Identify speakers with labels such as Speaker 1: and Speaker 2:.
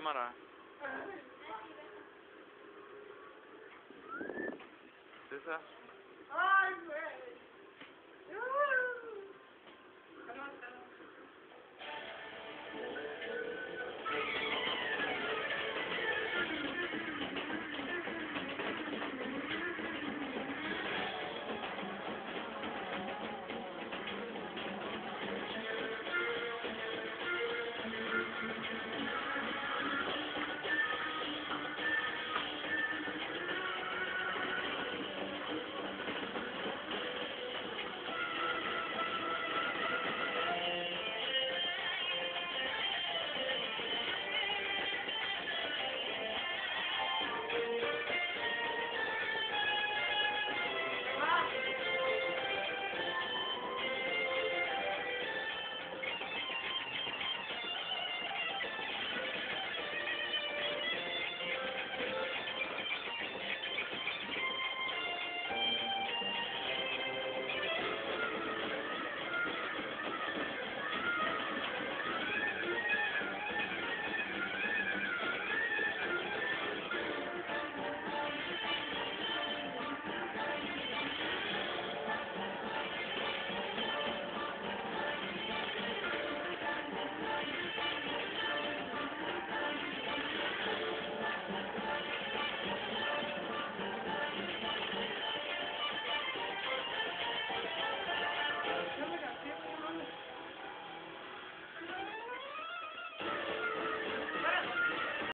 Speaker 1: cámara. César.
Speaker 2: Ai, velho.